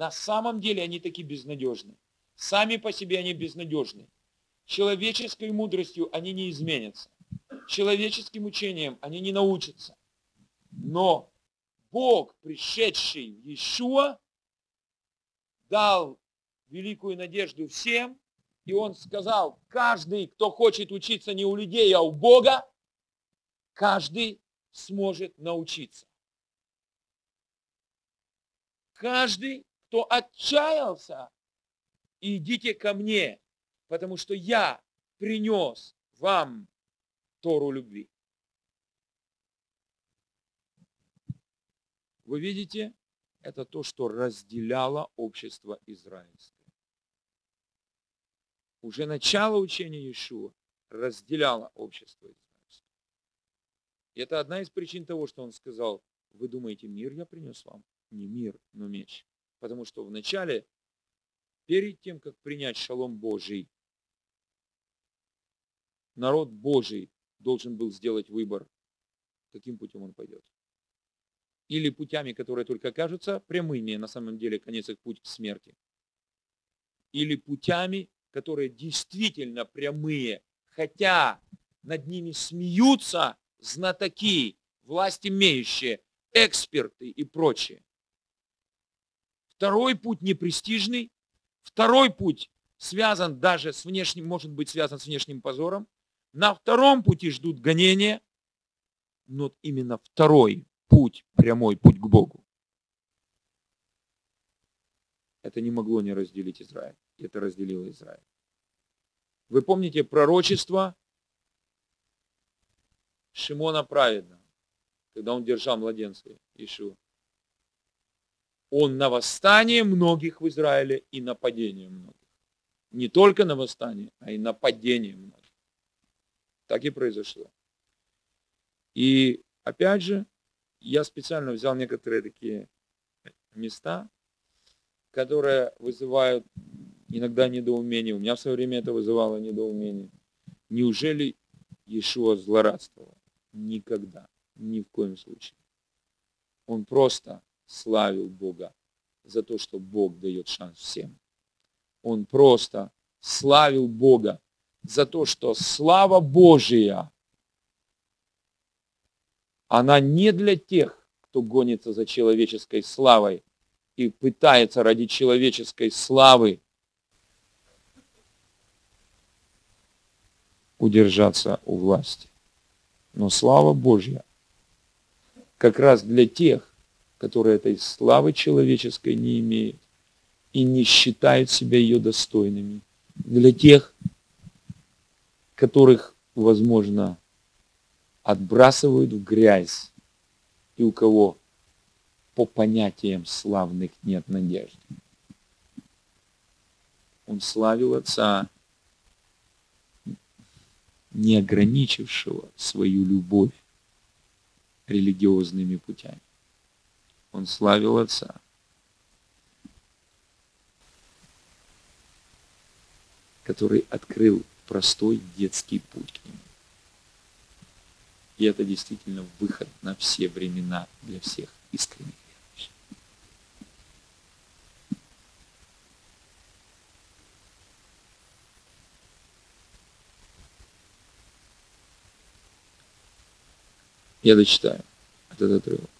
На самом деле они такие безнадежны. Сами по себе они безнадежны. Человеческой мудростью они не изменятся. Человеческим учением они не научатся. Но Бог, пришедший в Иешуа, дал великую надежду всем, и он сказал, каждый, кто хочет учиться не у людей, а у Бога, каждый сможет научиться. Каждый, кто отчаялся, идите ко мне, потому что я принес вам Тору любви. Вы видите, это то, что разделяло общество израильское. Уже начало учения Иешуа разделяло общество израильское. И это одна из причин того, что он сказал, вы думаете, мир я принес вам? Не мир, но меч. Потому что вначале, перед тем, как принять шалом Божий, народ Божий должен был сделать выбор, каким путем он пойдет или путями, которые только кажутся прямыми, на самом деле конец их путь к смерти, или путями, которые действительно прямые, хотя над ними смеются знатоки, власть имеющие, эксперты и прочее. Второй путь непрестижный, второй путь связан даже с внешним, может быть связан с внешним позором. На втором пути ждут гонения, но именно второй путь, прямой путь к Богу. Это не могло не разделить Израиль. Это разделило Израиль. Вы помните пророчество Шимона праведного, когда он держал младенца Ишуа. Он на восстание многих в Израиле и на падение многих. Не только на восстание, а и на падение многих. Так и произошло. И опять же, я специально взял некоторые такие места, которые вызывают иногда недоумение. У меня в свое время это вызывало недоумение. Неужели Иешуа злорадствовал? Никогда. Ни в коем случае. Он просто славил Бога за то, что Бог дает шанс всем. Он просто славил Бога за то, что слава Божия она не для тех, кто гонится за человеческой славой и пытается ради человеческой славы удержаться у власти. Но слава Божья как раз для тех, которые этой славы человеческой не имеют и не считают себя ее достойными. Для тех, которых, возможно, отбрасывают в грязь, и у кого по понятиям славных нет надежды. Он славил Отца, не ограничившего свою любовь религиозными путями. Он славил Отца. который открыл простой детский путь к нему. И это действительно выход на все времена для всех искренних верующих. Я дочитаю этот отрывок.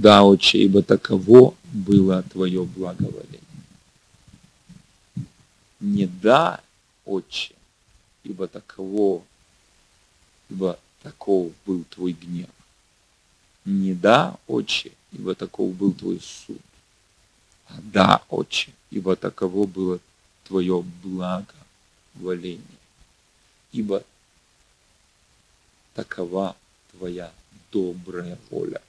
Да, Отче, ибо таково было Твое благоволение. Не да, Отче, ибо таково, ибо таков был твой гнев. Не да, отче, ибо таков был твой суд, а да, отче, ибо таково было твое благоволение, ибо такова твоя добрая воля,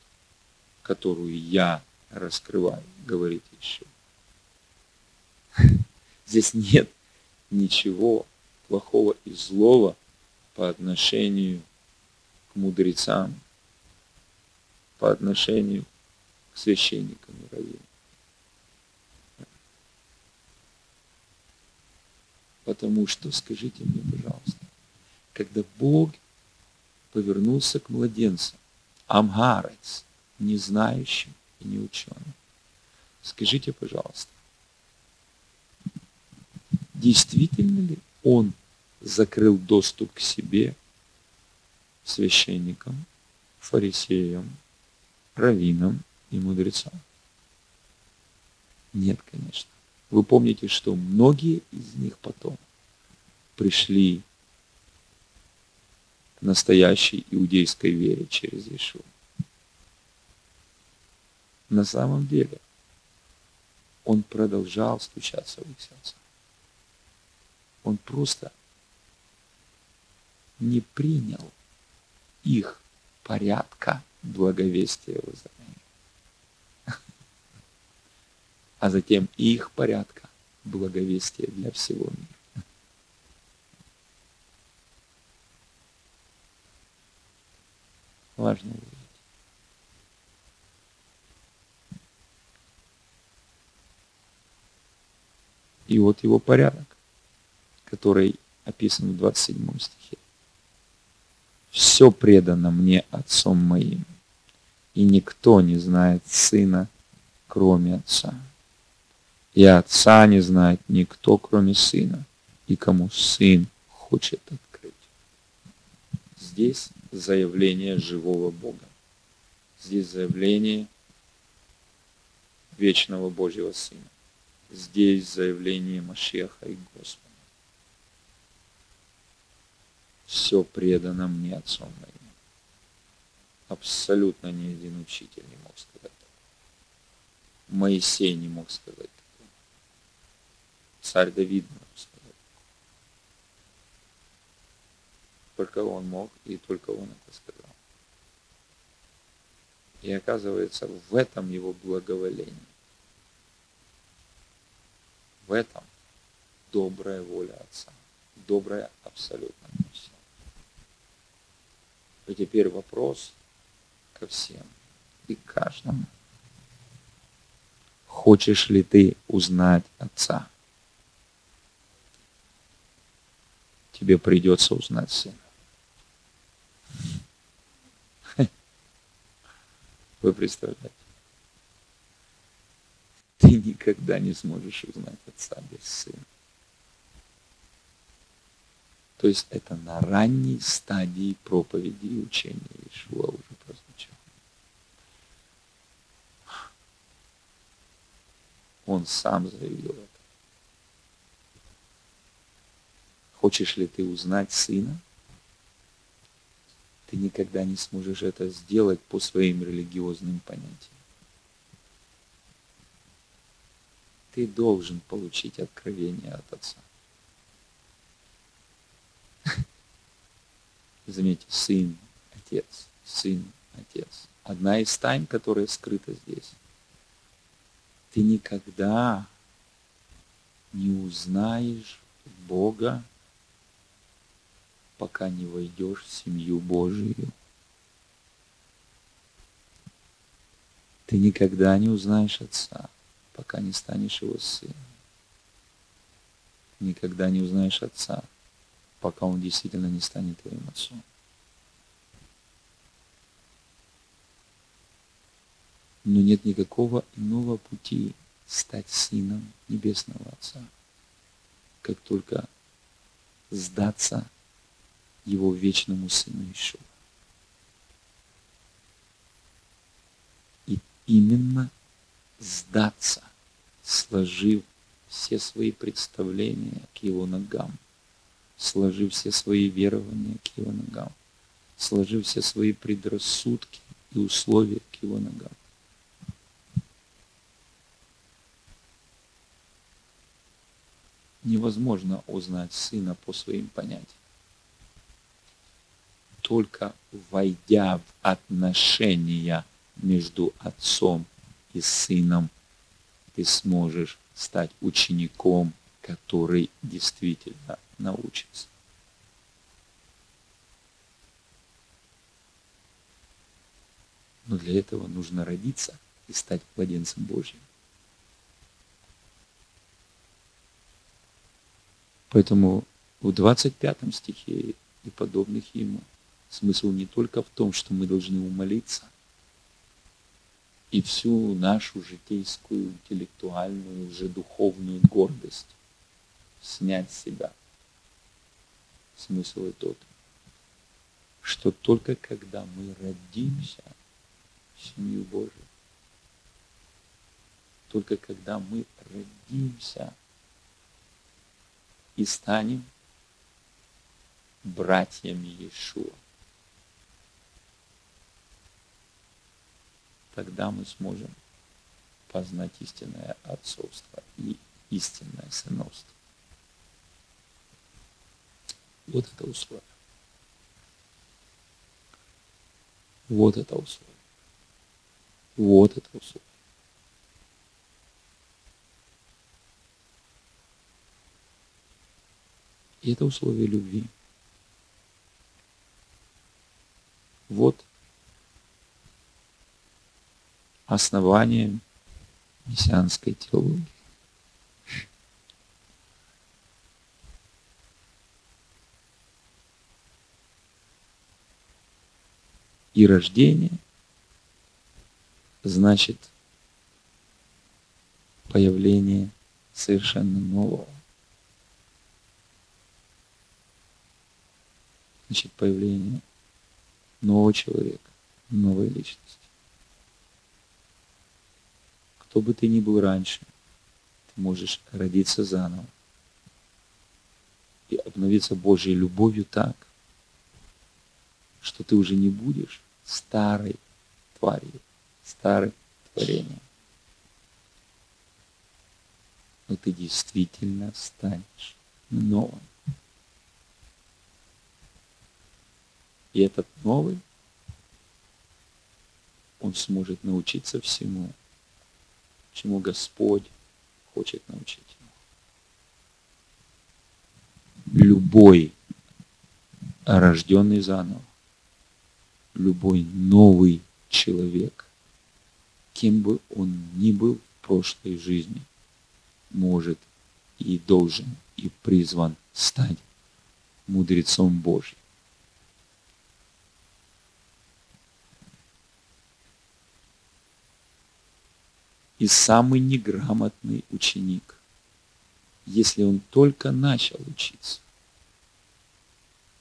которую я раскрываю, говорит еще. Здесь нет ничего плохого и злого по отношению к мудрецам, по отношению к священникам и раввинам. Потому что, скажите мне, пожалуйста, когда Бог повернулся к младенцам, Амгарец, не знающим и не ученый. Скажите, пожалуйста, действительно ли он закрыл доступ к себе священникам, фарисеям, раввинам и мудрецам? Нет, конечно. Вы помните, что многие из них потом пришли к настоящей иудейской вере через Иешуа. На самом деле, он продолжал стучаться в их сердца. Он просто не принял их порядка благовестия в Израиле, а затем их порядка благовестия для всего мира. Важно. И вот его порядок, который описан в 27 стихе. Все предано мне Отцом моим, и никто не знает Сына, кроме Отца. И Отца не знает никто, кроме Сына, и кому Сын хочет открыть. Здесь заявление живого Бога. Здесь заявление вечного Божьего Сына здесь заявление Машеха и Господа. Все предано мне Отцом моим. Абсолютно ни один учитель не мог сказать такое. Моисей не мог сказать такое. Царь Давид не мог сказать. Только он мог, и только он это сказал. И оказывается, в этом его благоволение. В этом добрая воля Отца. Добрая абсолютно все. И теперь вопрос ко всем и каждому. Хочешь ли ты узнать Отца? Тебе придется узнать Сына. Вы представляете? Ты никогда не сможешь узнать Отца без Сына. То есть это на ранней стадии проповеди и учения Ишуа уже прозвучало. Он сам заявил это. Хочешь ли ты узнать Сына? Ты никогда не сможешь это сделать по своим религиозным понятиям. Ты должен получить откровение от Отца. Заметьте, сын, отец, сын, отец. Одна из тайн, которая скрыта здесь. Ты никогда не узнаешь Бога, пока не войдешь в семью Божию. Ты никогда не узнаешь Отца, пока не станешь его сыном. Никогда не узнаешь отца, пока он действительно не станет твоим отцом. Но нет никакого иного пути стать сыном Небесного Отца, как только сдаться Его вечному Сыну Ишуа. И именно сдаться сложив все свои представления к его ногам, сложив все свои верования к его ногам, сложив все свои предрассудки и условия к его ногам. Невозможно узнать сына по своим понятиям. Только войдя в отношения между отцом и сыном ты сможешь стать учеником, который действительно научится. Но для этого нужно родиться и стать младенцем Божьим. Поэтому в 25 стихе и подобных ему смысл не только в том, что мы должны умолиться – и всю нашу житейскую, интеллектуальную, уже духовную гордость снять с себя. Смысл и тот, что только когда мы родимся в семью Божию, только когда мы родимся и станем братьями Иешуа, тогда мы сможем познать истинное отцовство и истинное сыновство. Вот это условие. Вот это условие. Вот это условие. И это условие любви. Вот основание мессианской теологии. И рождение значит появление совершенно нового. Значит, появление нового человека, новой личности. Кто бы ты ни был раньше, ты можешь родиться заново и обновиться Божьей любовью так, что ты уже не будешь старой тварью, старым творением. Но ты действительно станешь новым. И этот новый, он сможет научиться всему, чему Господь хочет научить его. Любой рожденный заново, любой новый человек, кем бы он ни был в прошлой жизни, может и должен и призван стать мудрецом Божьим. И самый неграмотный ученик, если он только начал учиться,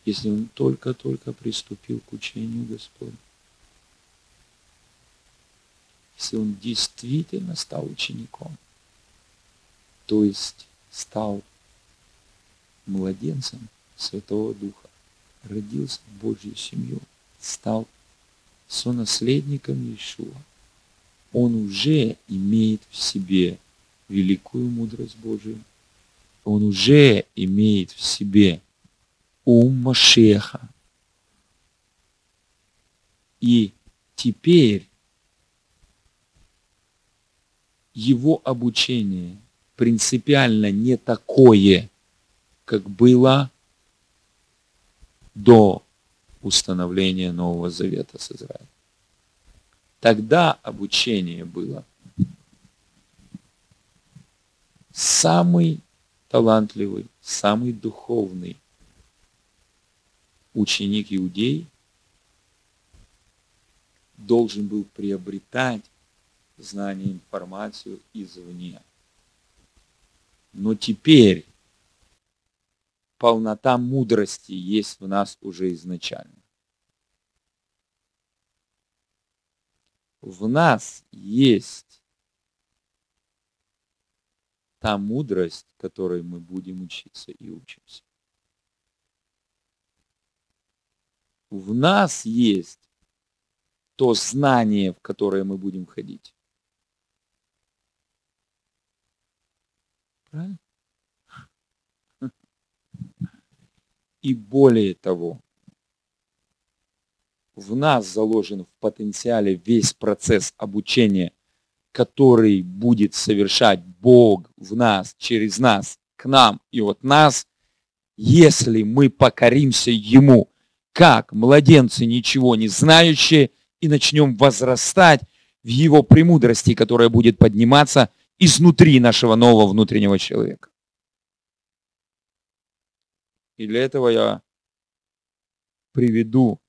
если он только-только приступил к учению Господню. Если он действительно стал учеником, то есть стал младенцем Святого Духа, родился в Божью семью, стал сонаследником Иешуа, он уже имеет в себе великую мудрость Божию, он уже имеет в себе ум Машеха. И теперь его обучение принципиально не такое, как было до установления Нового Завета с Израилем. Тогда обучение было самый талантливый, самый духовный ученик иудей должен был приобретать знание, информацию извне. Но теперь полнота мудрости есть в нас уже изначально. В нас есть та мудрость, которой мы будем учиться и учимся. в нас есть то знание, в которое мы будем ходить. Правильно? И более того, в нас заложен в потенциале весь процесс обучения, который будет совершать Бог в нас, через нас, к нам и от нас, если мы покоримся Ему как младенцы ничего не знающие, и начнем возрастать в его премудрости, которая будет подниматься изнутри нашего нового внутреннего человека. И для этого я приведу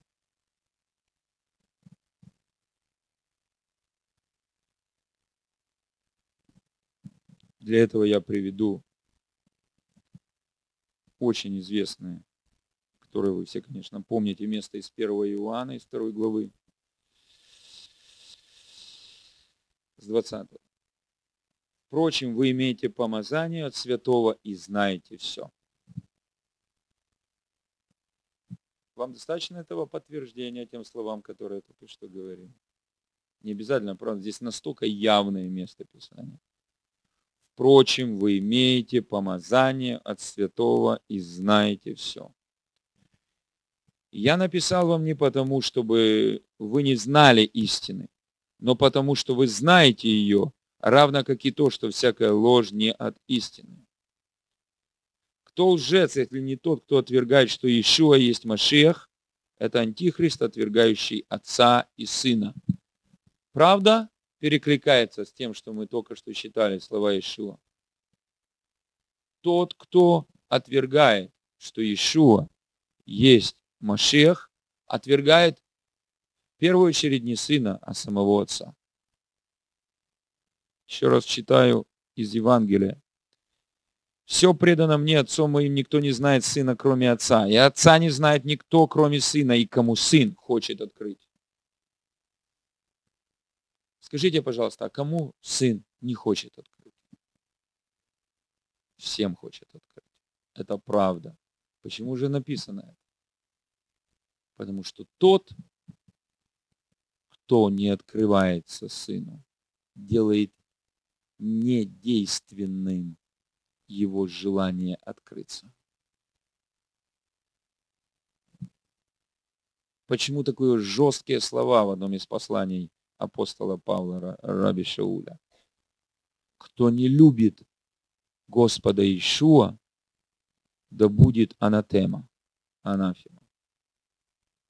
Для этого я приведу очень известное, которое вы все, конечно, помните, место из 1 Иоанна, из 2 главы, с 20. Впрочем, вы имеете помазание от святого и знаете все. Вам достаточно этого подтверждения тем словам, которые я только что говорил? Не обязательно, правда, здесь настолько явное место Писания. Впрочем, вы имеете помазание от святого и знаете все. Я написал вам не потому, чтобы вы не знали истины, но потому, что вы знаете ее, равно как и то, что всякая ложь не от истины. Кто лжец, если не тот, кто отвергает, что Иешуа есть Машех, это антихрист, отвергающий отца и сына. Правда? Перекликается с тем, что мы только что читали, слова Иешуа. Тот, кто отвергает, что Иешуа есть Машех, отвергает в первую очередь не сына, а самого отца. Еще раз читаю из Евангелия. Все предано мне отцом моим, никто не знает сына, кроме отца. И отца не знает никто, кроме сына, и кому сын хочет открыть. Скажите, пожалуйста, а кому сын не хочет открыть? Всем хочет открыть. Это правда. Почему же написано это? Потому что тот, кто не открывается сыну, делает недейственным его желание открыться. Почему такие жесткие слова в одном из посланий апостола Павла Раби Шауля. Кто не любит Господа Ишуа, да будет анатема, анафема,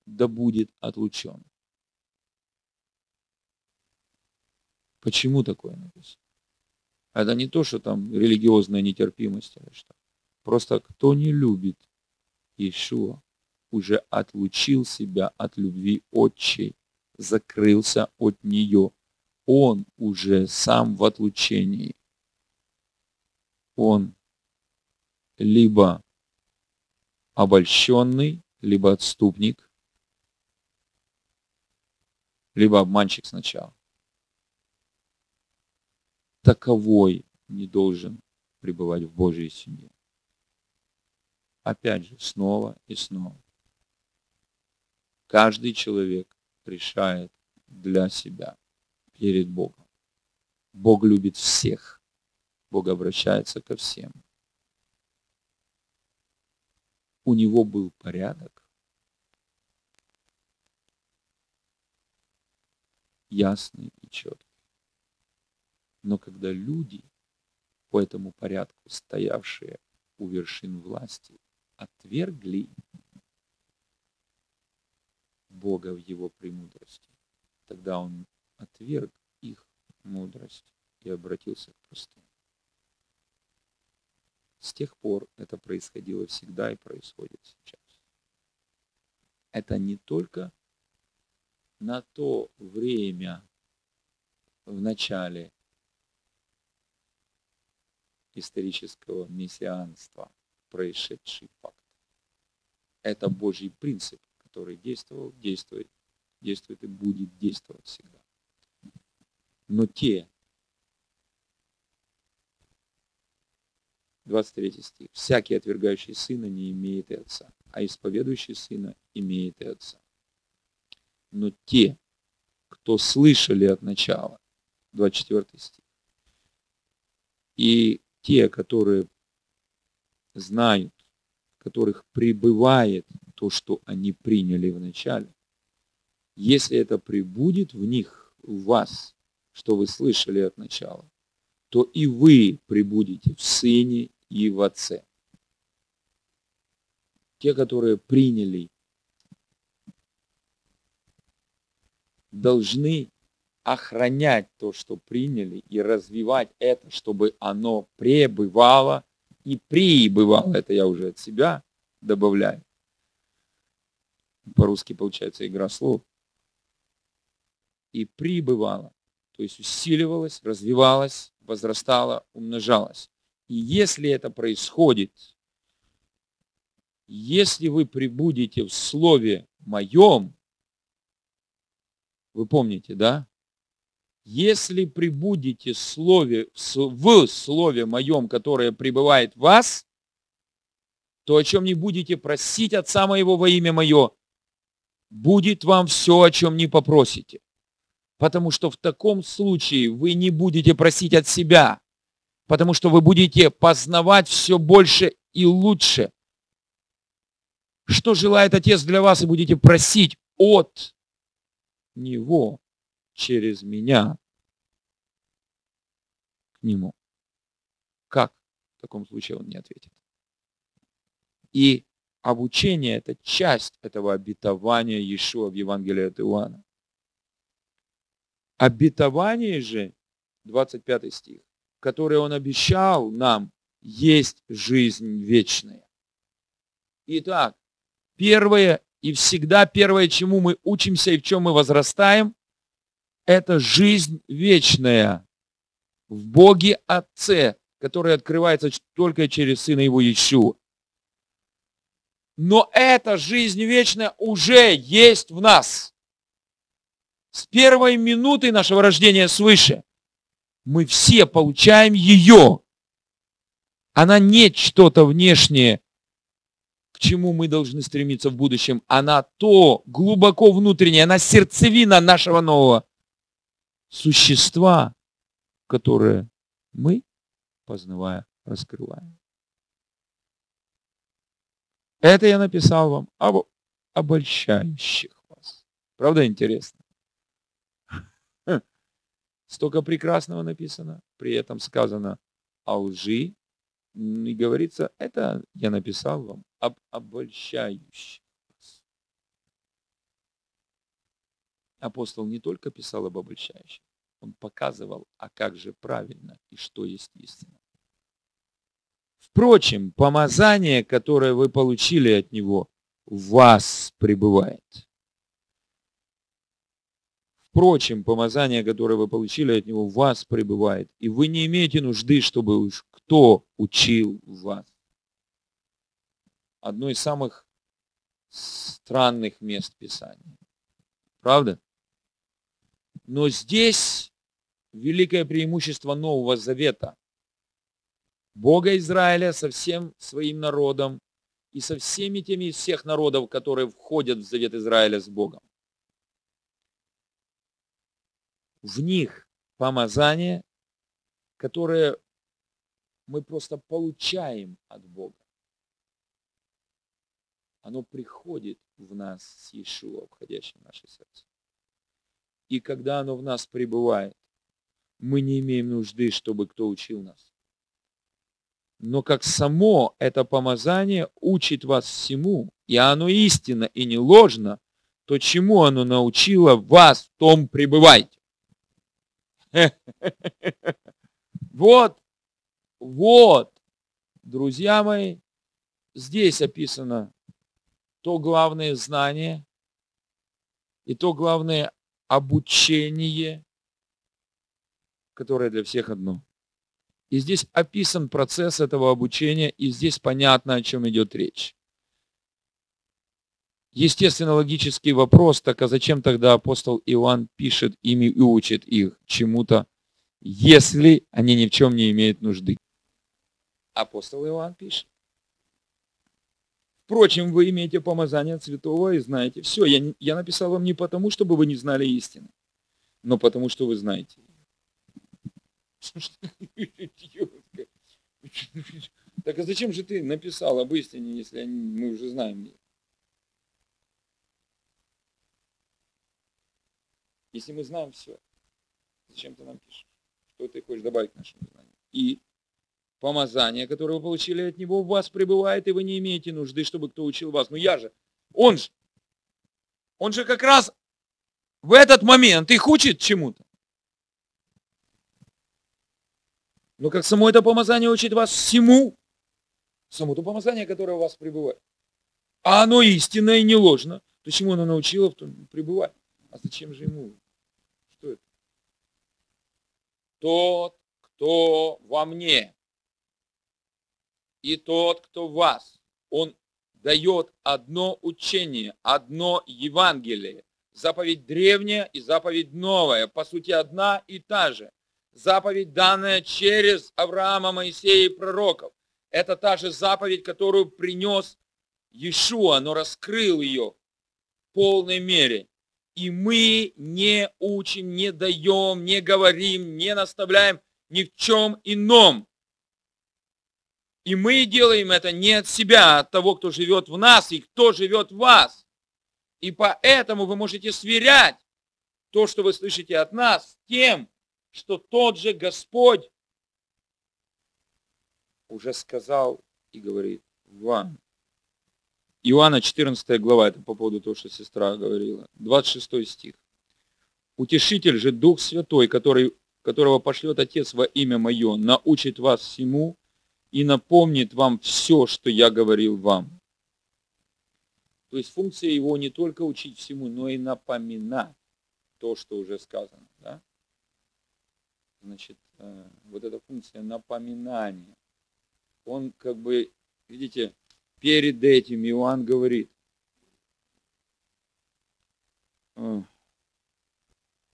да будет отлучен. Почему такое написано? Это не то, что там религиозная нетерпимость или что. Просто кто не любит Ишуа, уже отлучил себя от любви отчей закрылся от нее. Он уже сам в отлучении. Он либо обольщенный, либо отступник, либо обманщик сначала. Таковой не должен пребывать в Божьей семье. Опять же, снова и снова. Каждый человек решает для себя перед Богом. Бог любит всех. Бог обращается ко всем. У него был порядок. Ясный и четкий. Но когда люди по этому порядку, стоявшие у вершин власти, отвергли Бога в его премудрости. Тогда он отверг их мудрость и обратился к простым. С тех пор это происходило всегда и происходит сейчас. Это не только на то время в начале исторического мессианства происшедший факт. Это Божий принцип, который действовал, действует, действует и будет действовать всегда. Но те, 23 стих, всякий отвергающий сына не имеет и отца, а исповедующий сына имеет и отца. Но те, кто слышали от начала, 24 стих, и те, которые знают, которых пребывает то, что они приняли вначале, если это прибудет в них, в вас, что вы слышали от начала, то и вы прибудете в Сыне и в Отце. Те, которые приняли, должны охранять то, что приняли, и развивать это, чтобы оно пребывало и прибывало. Это я уже от себя добавляю по-русски получается игра слов, и прибывала, то есть усиливалась, развивалась, возрастала, умножалась. И если это происходит, если вы прибудете в Слове Моем, вы помните, да? Если прибудете в Слове, в Слове Моем, которое пребывает в вас, то о чем не будете просить Отца Моего во имя Мое, будет вам все, о чем не попросите. Потому что в таком случае вы не будете просить от себя, потому что вы будете познавать все больше и лучше. Что желает Отец для вас, и будете просить от Него через меня к Нему. Как? В таком случае он не ответит. И обучение – это часть этого обетования Иешуа в Евангелии от Иоанна. Обетование же, 25 стих, который он обещал нам, есть жизнь вечная. Итак, первое и всегда первое, чему мы учимся и в чем мы возрастаем, это жизнь вечная в Боге Отце, которая открывается только через Сына Его Иешуа. Но эта жизнь вечная уже есть в нас. С первой минуты нашего рождения свыше мы все получаем ее. Она не что-то внешнее, к чему мы должны стремиться в будущем. Она то глубоко внутреннее, она сердцевина нашего нового существа, которое мы, познавая, раскрываем. Это я написал вам об обольщающих вас. Правда интересно? Столько прекрасного написано, при этом сказано о лжи. И говорится, это я написал вам об обольщающих вас. Апостол не только писал об обольщающих, он показывал, а как же правильно и что есть истина. Впрочем, помазание, которое вы получили от Него, в вас пребывает. Впрочем, помазание, которое вы получили от Него, в вас пребывает. И вы не имеете нужды, чтобы уж кто учил вас. Одно из самых странных мест Писания. Правда? Но здесь великое преимущество Нового Завета. Бога Израиля со всем своим народом и со всеми теми из всех народов, которые входят в завет Израиля с Богом. В них помазание, которое мы просто получаем от Бога. Оно приходит в нас с Иешуа, входящим в наше сердце. И когда оно в нас пребывает, мы не имеем нужды, чтобы кто учил нас но как само это помазание учит вас всему, и оно истинно и не ложно, то чему оно научило вас, в том пребывайте. Вот, вот, друзья мои, здесь описано то главное знание и то главное обучение, которое для всех одно – и здесь описан процесс этого обучения, и здесь понятно, о чем идет речь. Естественно, логический вопрос, так а зачем тогда апостол Иоанн пишет ими и учит их чему-то, если они ни в чем не имеют нужды? Апостол Иоанн пишет. Впрочем, вы имеете помазание святого и знаете все. Я, я написал вам не потому, чтобы вы не знали истины, но потому, что вы знаете Так а зачем же ты написал об истине, если мы уже знаем ее? Если мы знаем все, зачем ты нам пишешь? Что ты хочешь добавить к нашему знанию? И помазание, которое вы получили от него, в вас пребывает, и вы не имеете нужды, чтобы кто учил вас. Но я же, он же, он же как раз в этот момент их учит чему-то. Но как само это помазание учит вас всему, само то помазание, которое у вас пребывает. А оно истинное и не ложно. То чему оно научило, в том пребывать. А зачем же ему? Что это? Тот, кто во мне, и тот, кто в вас, он дает одно учение, одно Евангелие. Заповедь древняя и заповедь новая, по сути одна и та же. Заповедь, данная через Авраама, Моисея и пророков. Это та же заповедь, которую принес Иешуа, но раскрыл ее в полной мере. И мы не учим, не даем, не говорим, не наставляем ни в чем ином. И мы делаем это не от себя, а от того, кто живет в нас и кто живет в вас. И поэтому вы можете сверять то, что вы слышите от нас, с тем, что тот же Господь уже сказал и говорит вам. Иоанна 14 глава, это по поводу того, что сестра говорила. 26 стих. Утешитель же Дух Святой, который, которого пошлет Отец во имя Мое, научит вас всему и напомнит вам все, что я говорил вам. То есть функция его не только учить всему, но и напоминать то, что уже сказано. Значит, э, вот эта функция напоминания. Он как бы, видите, перед этим Иоанн говорит, э,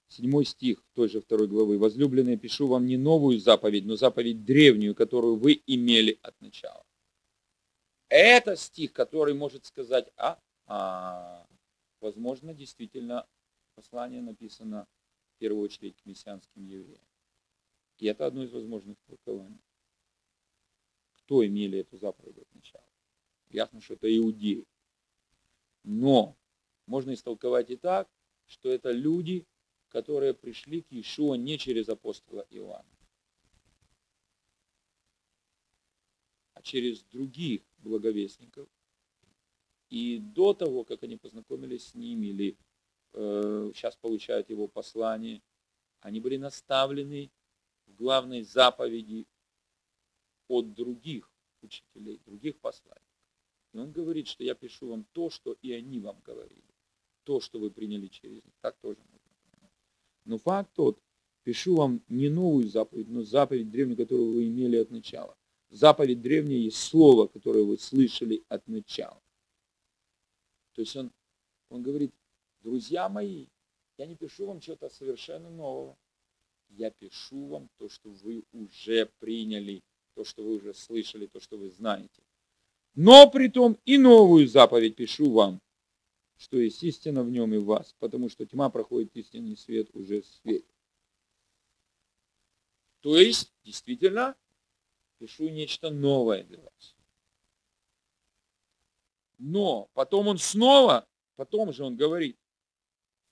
седьмой стих той же второй главы. «Возлюбленные, пишу вам не новую заповедь, но заповедь древнюю, которую вы имели от начала». Это стих, который может сказать, а, а возможно, действительно, послание написано в первую очередь к мессианским евреям. И это одно из возможных толкований. Кто имели эту заповедь от начала? Ясно, что это иудеи. Но можно истолковать и так, что это люди, которые пришли к Иешуа не через апостола Иоанна, а через других благовестников. И до того, как они познакомились с ним или э, сейчас получают его послание, они были наставлены главной заповеди от других учителей, других посланий. И он говорит, что я пишу вам то, что и они вам говорили. То, что вы приняли через них. Так тоже можно понимать. Но факт тот, пишу вам не новую заповедь, но заповедь древнюю, которую вы имели от начала. Заповедь древняя есть слово, которое вы слышали от начала. То есть он, он говорит, друзья мои, я не пишу вам чего-то совершенно нового. Я пишу вам то, что вы уже приняли, то, что вы уже слышали, то, что вы знаете. Но при том и новую заповедь пишу вам, что есть истина в нем и в вас, потому что тьма проходит истинный свет уже в свете. То есть, действительно, пишу нечто новое для вас. Но потом он снова, потом же он говорит,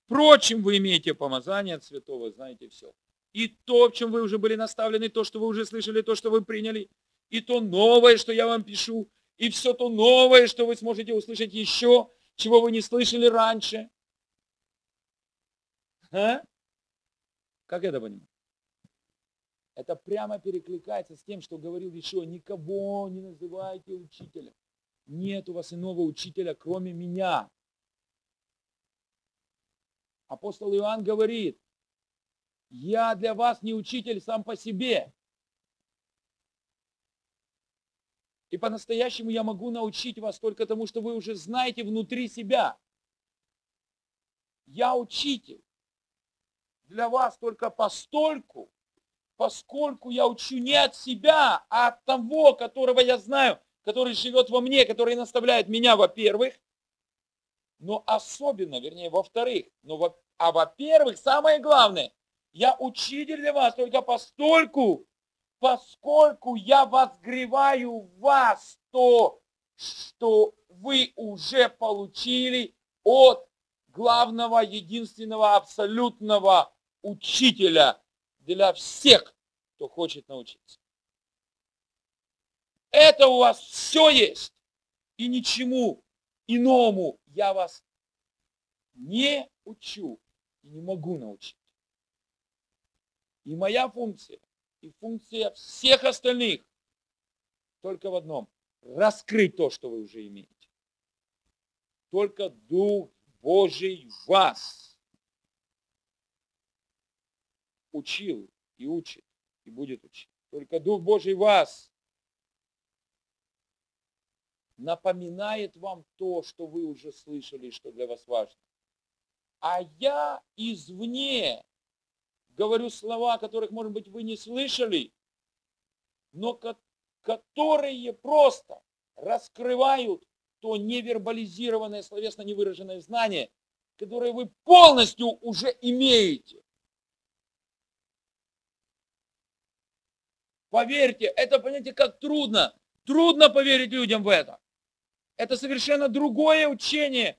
впрочем, вы имеете помазание от святого, знаете все. И то, в чем вы уже были наставлены, то, что вы уже слышали, то, что вы приняли, и то новое, что я вам пишу, и все то новое, что вы сможете услышать еще, чего вы не слышали раньше. А? Как это понимать? Это прямо перекликается с тем, что говорил еще, никого не называйте учителем. Нет у вас иного учителя, кроме меня. Апостол Иоанн говорит, я для вас не учитель сам по себе. И по-настоящему я могу научить вас только тому, что вы уже знаете внутри себя. Я учитель. Для вас только постольку, поскольку я учу не от себя, а от того, которого я знаю, который живет во мне, который наставляет меня, во-первых, но особенно, вернее, во-вторых, но, а во-первых, самое главное, я учитель для вас только постольку, поскольку я возгреваю вас то, что вы уже получили от главного, единственного, абсолютного учителя для всех, кто хочет научиться. Это у вас все есть. И ничему иному я вас не учу и не могу научить. И моя функция и функция всех остальных только в одном. Раскрыть то, что вы уже имеете. Только Дух Божий вас учил и учит и будет учить. Только Дух Божий вас напоминает вам то, что вы уже слышали, что для вас важно. А я извне говорю слова, которых, может быть, вы не слышали, но которые просто раскрывают то невербализированное, словесно невыраженное знание, которое вы полностью уже имеете. Поверьте, это, понимаете, как трудно. Трудно поверить людям в это. Это совершенно другое учение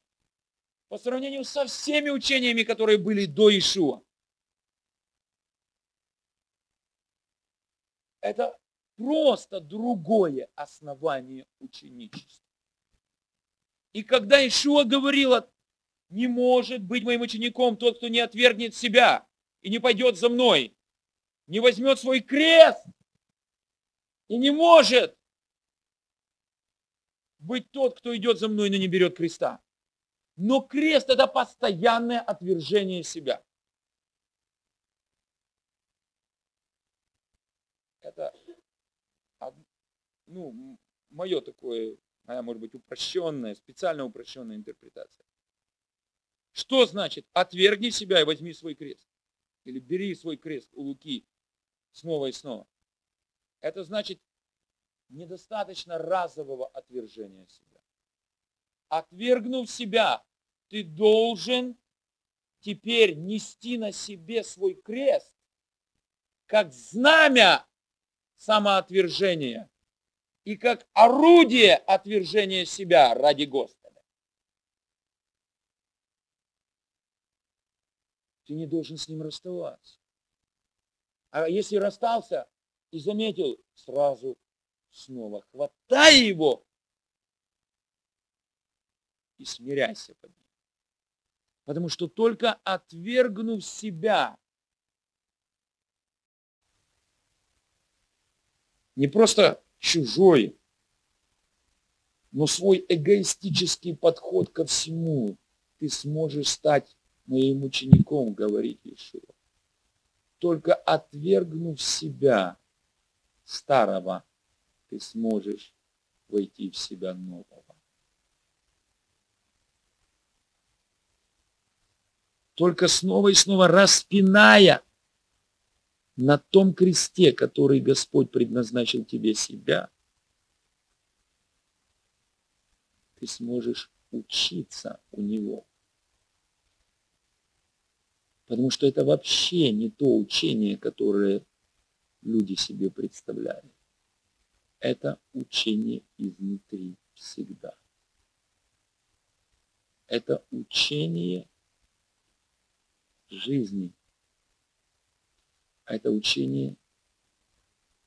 по сравнению со всеми учениями, которые были до Ишуа. Это просто другое основание ученичества. И когда Ишуа говорила, не может быть моим учеником тот, кто не отвергнет себя и не пойдет за мной, не возьмет свой крест и не может быть тот, кто идет за мной, но не берет креста. Но крест – это постоянное отвержение себя. Это ну, мое такое, моя, может быть, упрощенная, специально упрощенная интерпретация. Что значит отвергни себя и возьми свой крест? Или бери свой крест у Луки снова и снова. Это значит недостаточно разового отвержения себя. Отвергнув себя, ты должен теперь нести на себе свой крест, как знамя самоотвержения и как орудие отвержения себя ради Господа. Ты не должен с ним расставаться. А если расстался и заметил, сразу снова хватай его и смиряйся под ним. Потому что только отвергнув себя, не просто чужой, но свой эгоистический подход ко всему, ты сможешь стать моим учеником, говорит Иешуа. Только отвергнув себя старого, ты сможешь войти в себя нового. Только снова и снова распиная на том кресте, который Господь предназначил тебе себя, ты сможешь учиться у Него. Потому что это вообще не то учение, которое люди себе представляют. Это учение изнутри всегда. Это учение жизни – а это учение,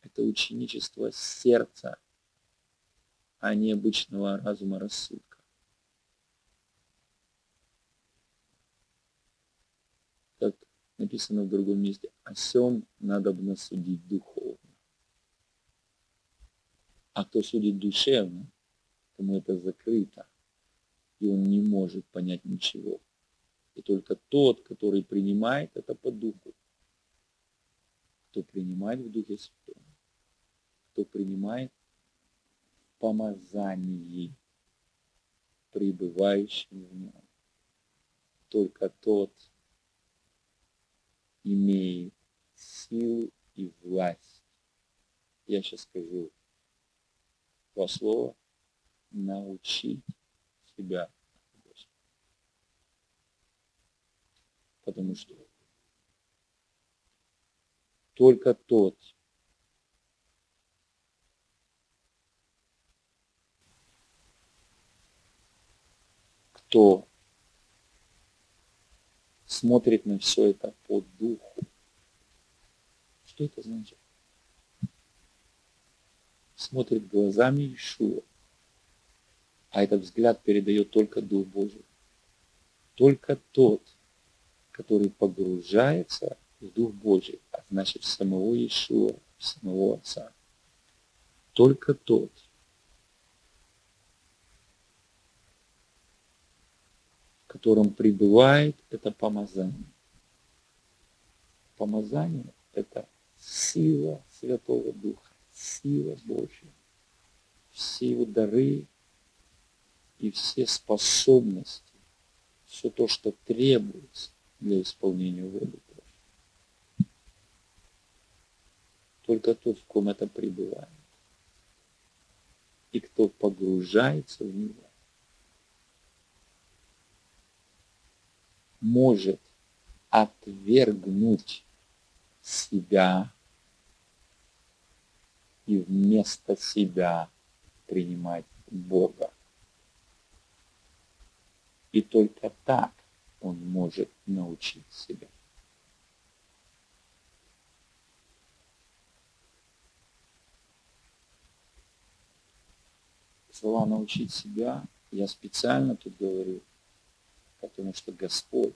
это ученичество сердца, а не обычного разума рассудка. Как написано в другом месте, о сем бы судить духовно. А кто судит душевно, тому это закрыто, и он не может понять ничего. И только тот, который принимает это по духу, кто принимает в Духе Святом, кто принимает помазание, пребывающим в нем. Только тот имеет силу и власть. Я сейчас скажу два слова. Научить себя Потому что только тот, кто смотрит на все это по духу. Что это значит? Смотрит глазами Ишуа, а этот взгляд передает только Дух Божий. Только тот, который погружается в Дух Божий, значит самого Иешуа, в самого Отца. Только тот, в котором пребывает это помазание. Помазание – это сила Святого Духа, сила Божья, все его дары и все способности, все то, что требуется для исполнения воли Божьей. Только тот, в ком это пребывает, и кто погружается в него, может отвергнуть себя и вместо себя принимать Бога. И только так он может научить себя. Слова научить себя я специально тут говорю, потому что Господь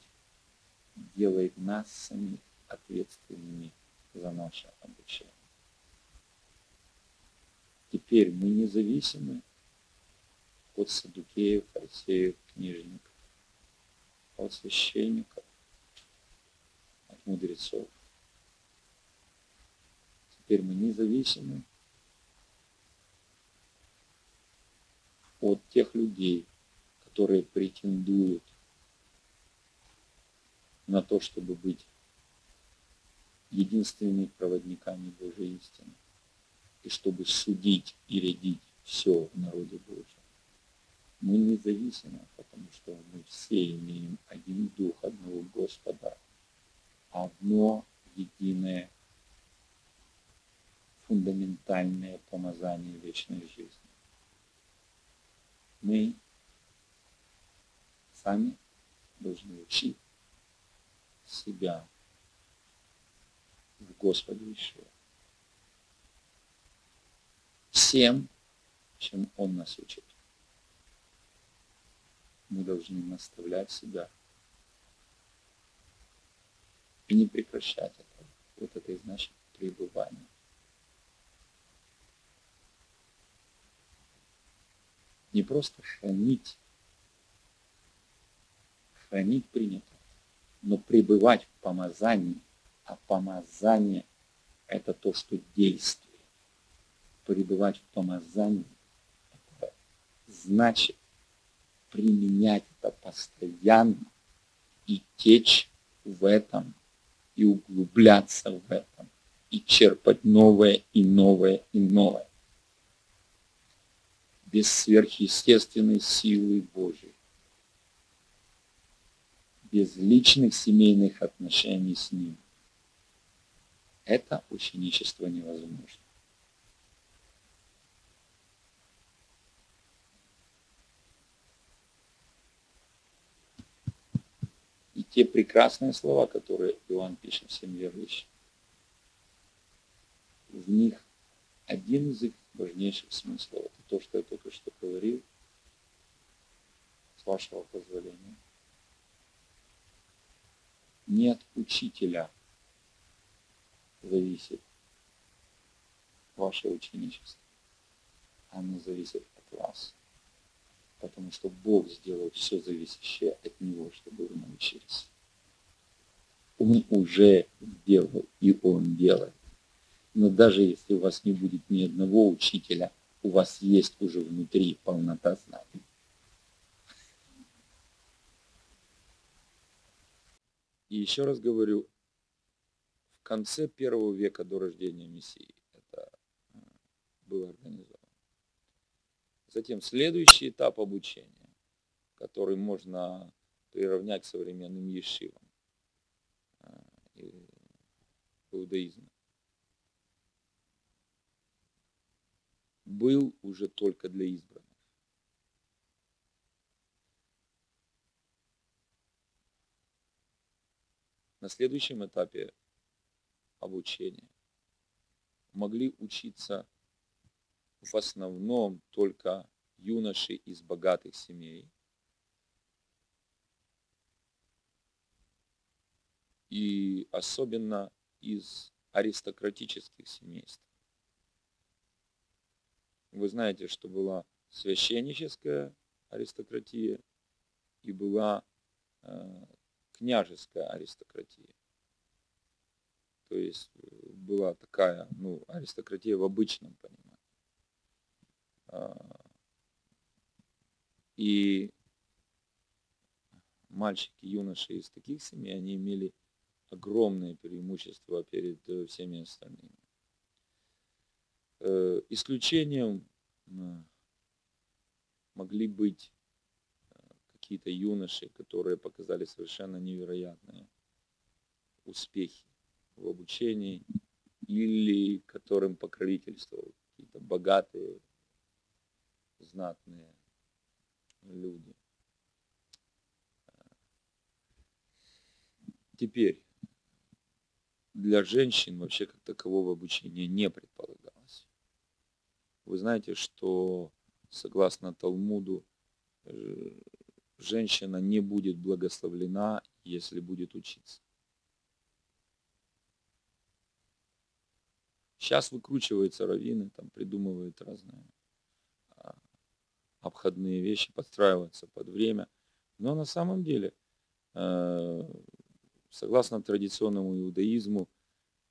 делает нас самих ответственными за наше обучение. Теперь мы независимы от садукеев, фарисеев, книжников, от священников, от мудрецов. Теперь мы независимы от тех людей, которые претендуют на то, чтобы быть единственными проводниками Божьей истины и чтобы судить и рядить все в народе Божьем. Мы независимы, потому что мы все имеем один дух, одного Господа, одно единое фундаментальное помазание вечной жизни. Мы сами должны учить себя в Господе Ишуа. Всем, чем Он нас учит. Мы должны наставлять себя и не прекращать это. Вот это и значит пребывание. Не просто хранить, хранить принято, но пребывать в помазании, а помазание – это то, что действует. Пребывать в помазании – это значит применять это постоянно и течь в этом, и углубляться в этом, и черпать новое и новое и новое. Без сверхъестественной силы Божьей без личных семейных отношений с Ним. Это ученичество невозможно. И те прекрасные слова, которые Иоанн пишет всем верующим, в них один их важнейших смыслов. Это то, что я только что говорил, с вашего позволения не от учителя зависит ваше ученичество. Оно зависит от вас. Потому что Бог сделал все зависящее от Него, чтобы вы научились. Он уже сделал, и Он делает. Но даже если у вас не будет ни одного учителя, у вас есть уже внутри полнота знаний. И еще раз говорю, в конце первого века до рождения Мессии это э, было организовано. Затем следующий этап обучения, который можно приравнять к современным ешивам э, иудаизма, был уже только для избранных. на следующем этапе обучения могли учиться в основном только юноши из богатых семей. И особенно из аристократических семейств. Вы знаете, что была священническая аристократия и была э, княжеская аристократия. То есть э, была такая, ну, аристократия в обычном понимании. А, и мальчики, юноши из таких семей, они имели огромное преимущество перед э, всеми остальными. Э, исключением могли быть какие-то юноши, которые показали совершенно невероятные успехи в обучении или которым покровительствовал какие-то богатые, знатные люди. Теперь, для женщин вообще как такового обучения не предполагалось. Вы знаете, что согласно Талмуду э, женщина не будет благословлена, если будет учиться. Сейчас выкручиваются раввины, там придумывают разные а, обходные вещи, подстраиваются под время. Но на самом деле, э, согласно традиционному иудаизму,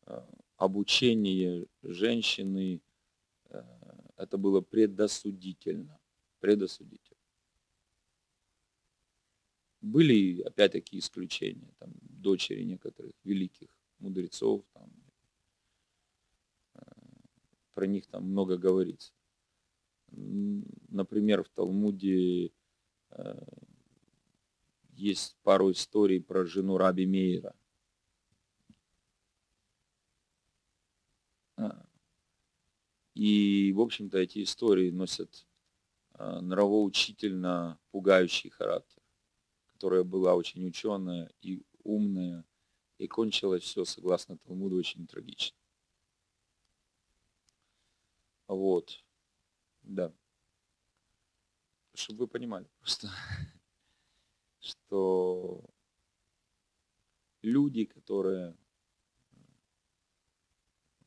э, обучение женщины это было предосудительно. Предосудительно. Были, опять-таки, исключения, там, дочери некоторых великих мудрецов, там, про них там много говорится. Например, в Талмуде э, есть пару историй про жену Раби Мейра. А. И, в общем-то, эти истории носят э, нравоучительно пугающий характер, которая была очень ученая и умная, и кончилось все, согласно Талмуду, очень трагично. Вот. Да. Чтобы вы понимали просто, что люди, которые,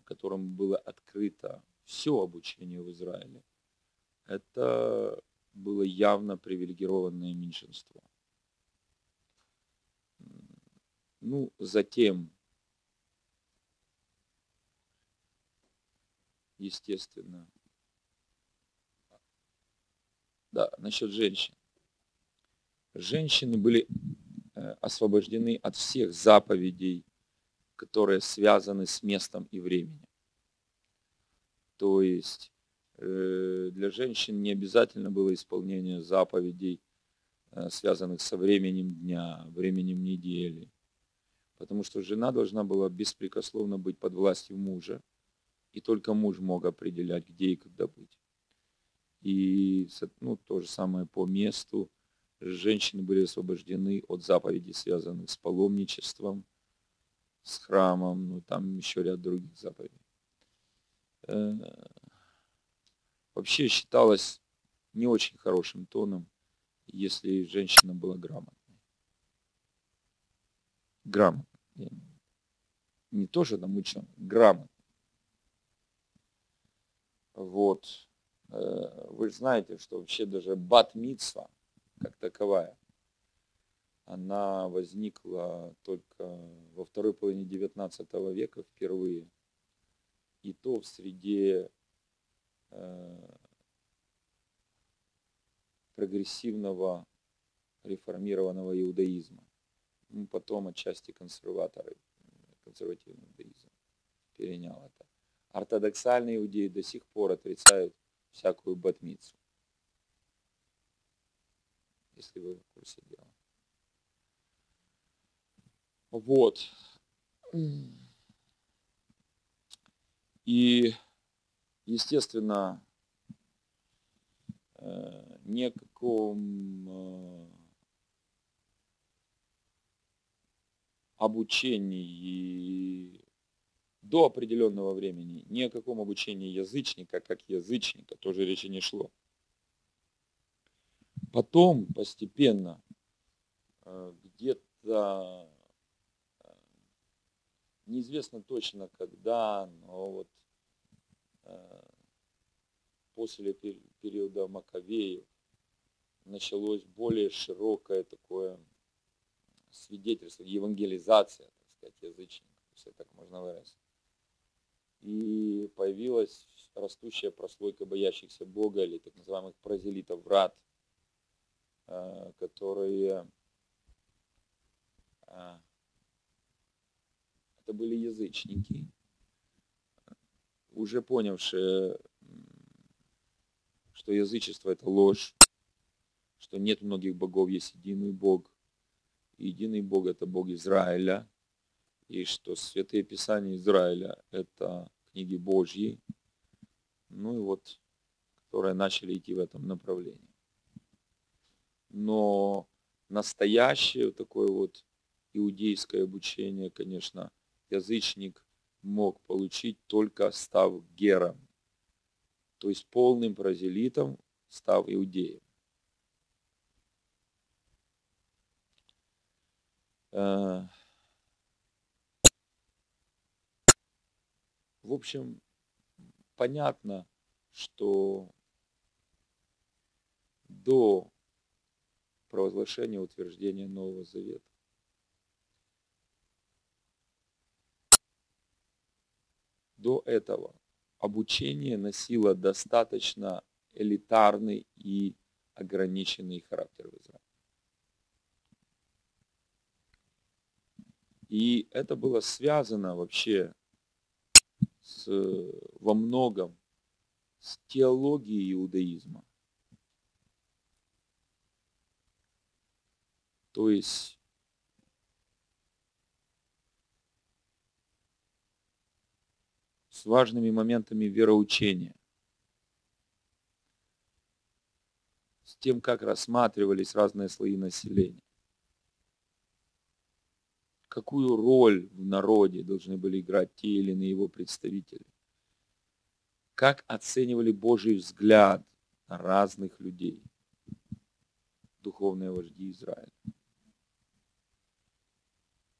которым было открыто все обучение в Израиле, это было явно привилегированное меньшинство. Ну, затем естественно. Да, насчет женщин. Женщины были э, освобождены от всех заповедей, которые связаны с местом и временем. То есть э, для женщин не обязательно было исполнение заповедей, э, связанных со временем дня, временем недели. Потому что жена должна была беспрекословно быть под властью мужа и только муж мог определять, где и когда быть. И ну, то же самое по месту. Женщины были освобождены от заповедей, связанных с паломничеством, с храмом, ну там еще ряд других заповедей. Э, вообще считалось не очень хорошим тоном, если женщина была грамотной. Грамотной. Не то, что там ученый, грамотной. Вот. Э, вы знаете, что вообще даже бат-митсва, как таковая, она возникла только во второй половине XIX века впервые. И то в среде э, прогрессивного реформированного иудаизма. Ну, потом отчасти консерваторы, консервативный иудаизм перенял это ортодоксальные иудеи до сих пор отрицают всякую батмицу. Если вы в курсе дела. Вот. И, естественно, э, никаком э, обучении до определенного времени ни о каком обучении язычника, как язычника, тоже речи не шло. Потом постепенно, э, где-то неизвестно точно когда, но вот э, после периода Маковеев началось более широкое такое свидетельство, евангелизация, так сказать, язычников если так можно выразить. И появилась растущая прослойка боящихся Бога или так называемых прозелитов врат, э, которые э, это были язычники, уже понявшие, что язычество это ложь, что нет многих богов, есть единый Бог. И единый Бог это Бог Израиля, и что Святые Писания Израиля это книги Божьи, ну и вот, которые начали идти в этом направлении. Но настоящее такое вот иудейское обучение, конечно, язычник мог получить только став гером, то есть полным прозелитом, став иудеем. Э, в общем, понятно, что до провозглашения утверждения Нового Завета до этого обучение носило достаточно элитарный и ограниченный характер в Израиле. И это было связано вообще с, во многом с теологией иудаизма. То есть с важными моментами вероучения, с тем, как рассматривались разные слои населения, какую роль в народе должны были играть те или иные его представители, как оценивали Божий взгляд на разных людей, духовные вожди Израиля.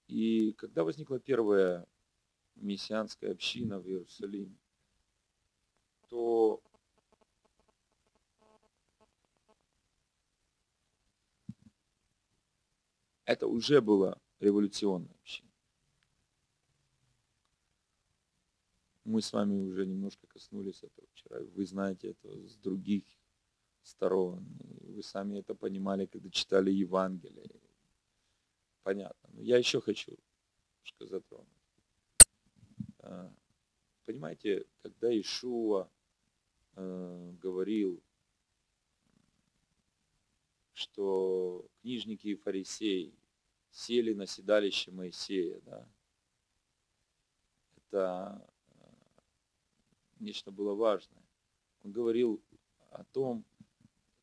И когда возникла первая мессианская община в Иерусалиме, то это уже была революционная община. Мы с вами уже немножко коснулись этого вчера. Вы знаете это с других сторон. Вы сами это понимали, когда читали Евангелие. Понятно. Но я еще хочу немножко затронуть. А, понимаете, когда Ишуа э, говорил, что книжники и фарисеи сели на седалище Моисея, да, это э, нечто было важное. Он говорил о том,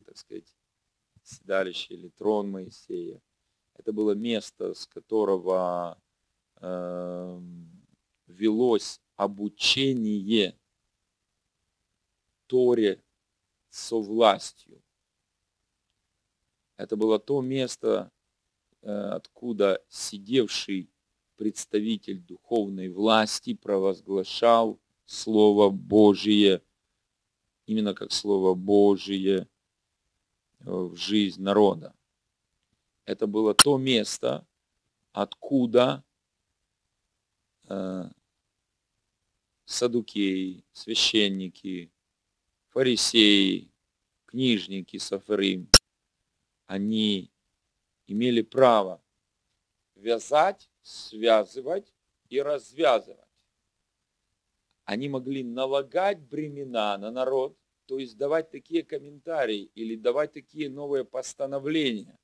так сказать, седалище или трон Моисея. Это было место, с которого э, велось обучение Торе со властью. Это было то место, э, откуда сидевший представитель духовной власти провозглашал Слово Божие, именно как Слово Божие э, в жизнь народа. Это было то место, откуда э, садукеи, священники, фарисеи, книжники, сафарим, они имели право вязать, связывать и развязывать. Они могли налагать бремена на народ, то есть давать такие комментарии или давать такие новые постановления,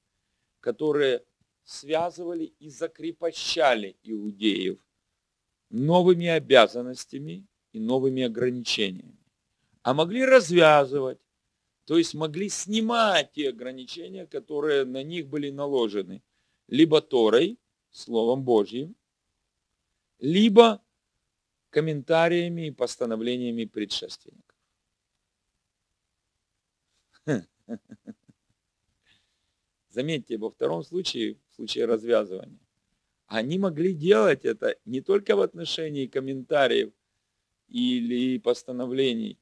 которые связывали и закрепощали иудеев новыми обязанностями и новыми ограничениями. А могли развязывать, то есть могли снимать те ограничения, которые на них были наложены, либо Торой, Словом Божьим, либо комментариями и постановлениями предшественников. Заметьте, во втором случае, в случае развязывания, они могли делать это не только в отношении комментариев или постановлений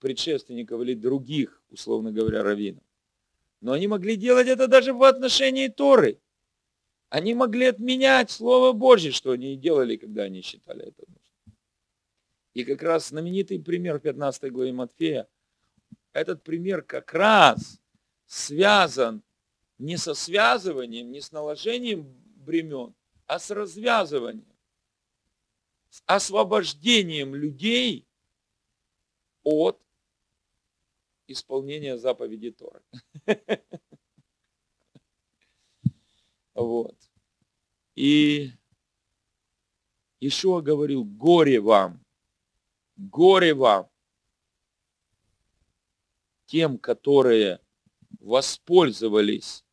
предшественников или других, условно говоря, раввинов, но они могли делать это даже в отношении Торы. Они могли отменять Слово Божье, что они и делали, когда они считали это нужным. И как раз знаменитый пример в 15 главе Матфея, этот пример как раз связан не со связыванием, не с наложением бремен, а с развязыванием, с освобождением людей от исполнения заповеди Торы. Вот. И Ишуа говорил, горе вам, горе вам, тем, которые воспользовались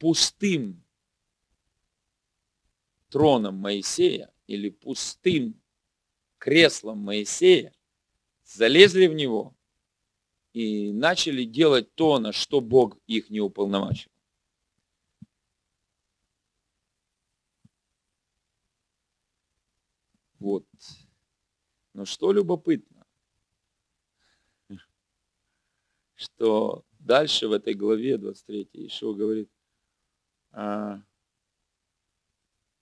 пустым троном Моисея или пустым креслом Моисея, залезли в него и начали делать то, на что Бог их не уполномочил. Вот. Но что любопытно, что дальше в этой главе 23 Ишуа говорит, а,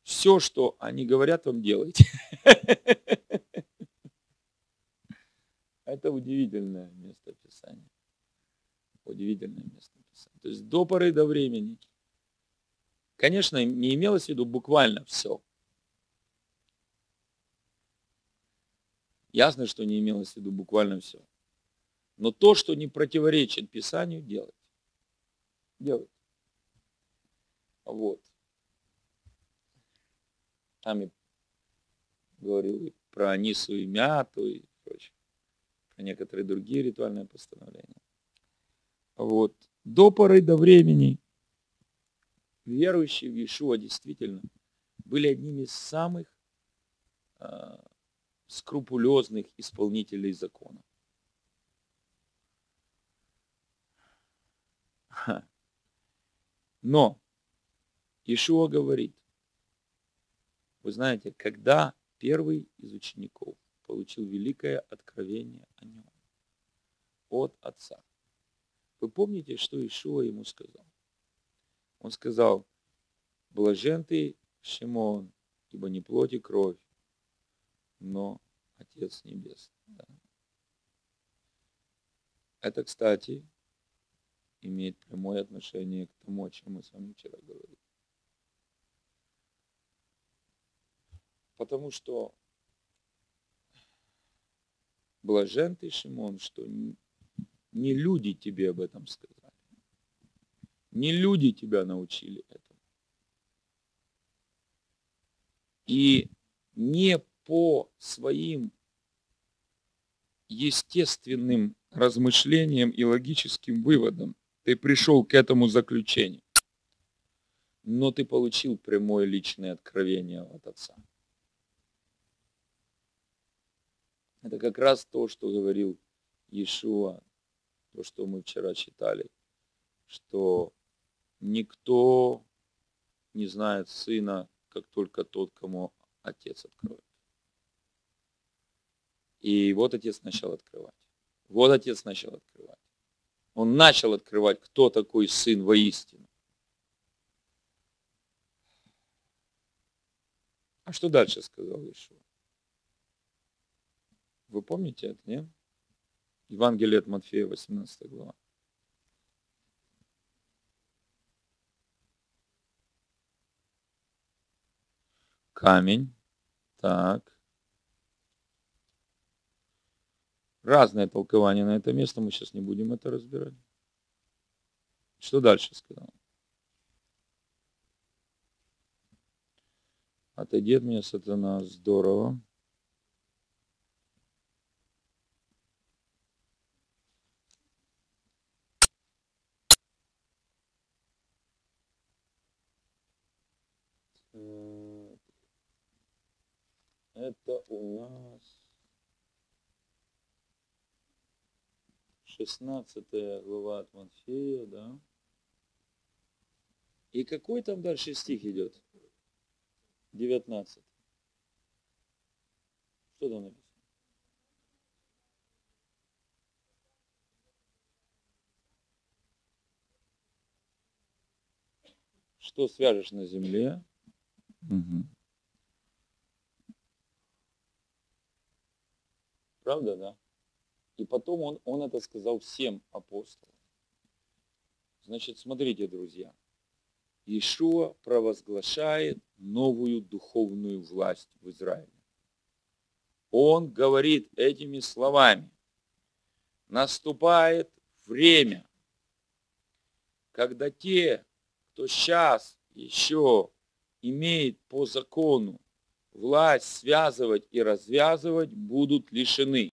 все, что они говорят вам, делайте. Это удивительное место Писания. Удивительное место Писания. То есть до поры до времени. Конечно, не имелось в виду буквально все. Ясно, что не имелось в виду буквально все. Но то, что не противоречит Писанию, делать. Делать. Вот. Там и говорил и про Анису и Мяту и прочее. Про некоторые другие ритуальные постановления. Вот. До поры до времени верующие в Иешуа действительно были одними из самых а, скрупулезных исполнителей закона. Но Ишуа говорит, вы знаете, когда первый из учеников получил великое откровение о нем от Отца, вы помните, что Ишуа ему сказал? Он сказал, блажен ты, Шимон, ибо не плоть и кровь, но Отец Небесный. Да. Это, кстати, имеет прямое отношение к тому, о чем мы с вами вчера говорили. Потому что блажен ты, Шимон, что не люди тебе об этом сказали. Не люди тебя научили этому. И не по своим естественным размышлениям и логическим выводам ты пришел к этому заключению. Но ты получил прямое личное откровение от Отца. Это как раз то, что говорил Иешуа, то, что мы вчера читали, что никто не знает Сына, как только тот, кому Отец откроет. И вот отец начал открывать. Вот отец начал открывать. Он начал открывать, кто такой сын воистину. А что дальше сказал Ишуа? Вы помните это, нет? Евангелие от Матфея, 18 глава. Камень. Так. Разное толкование на это место, мы сейчас не будем это разбирать. Что дальше сказал? Отойди от меня, сатана, здорово. Это у нас 16 глава от Матфея, да. И какой там дальше стих идет? 19. Что там написано? что свяжешь на земле, угу. Правда, да? И потом он, он это сказал всем апостолам. Значит, смотрите, друзья, Иешуа провозглашает новую духовную власть в Израиле. Он говорит этими словами, наступает время, когда те, кто сейчас еще имеет по закону власть связывать и развязывать, будут лишены.